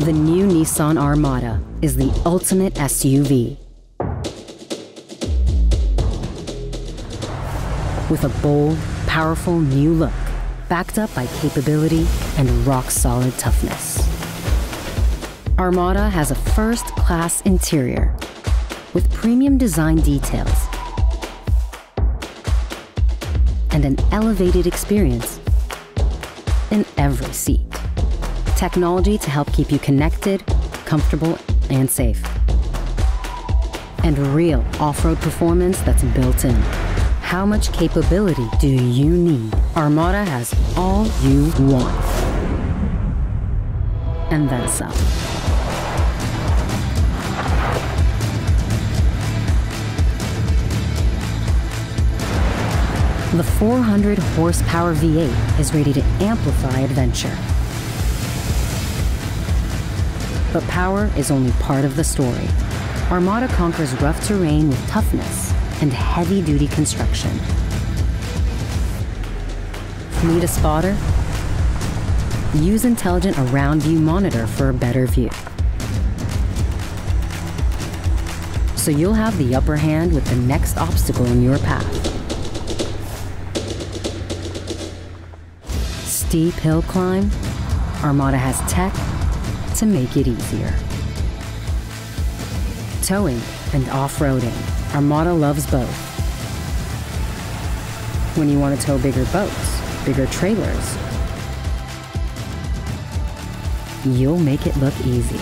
The new Nissan Armada is the ultimate SUV. With a bold, powerful new look, backed up by capability and rock-solid toughness. Armada has a first-class interior with premium design details and an elevated experience in every seat. Technology to help keep you connected, comfortable, and safe. And real off-road performance that's built in. How much capability do you need? Armada has all you want. And then some. The 400 horsepower V8 is ready to amplify adventure. But power is only part of the story. Armada conquers rough terrain with toughness and heavy duty construction. Need a spotter? Use Intelligent Around View Monitor for a better view. So you'll have the upper hand with the next obstacle in your path. Steep hill climb? Armada has tech to make it easier. Towing and off-roading. Armada loves both. When you want to tow bigger boats, bigger trailers, you'll make it look easy.